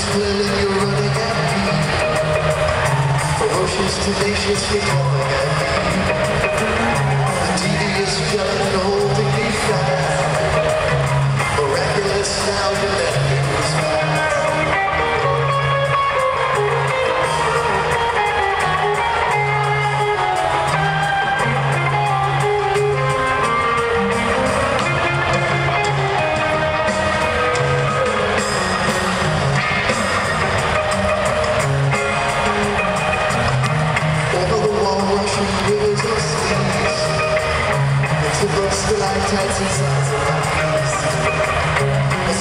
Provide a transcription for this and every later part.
is clearly you're running at me Ferocious, tenaciously calling at me The devious, jealous I'm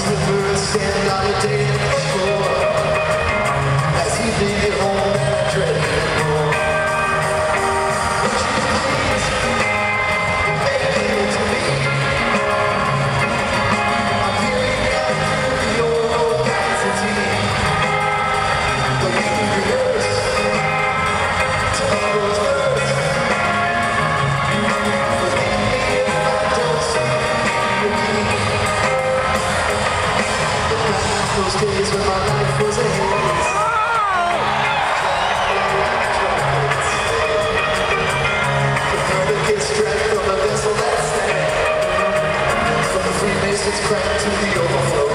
the first stand on a date It's cracked to the overflow.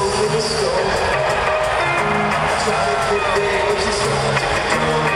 Try to storm. I try to put waves.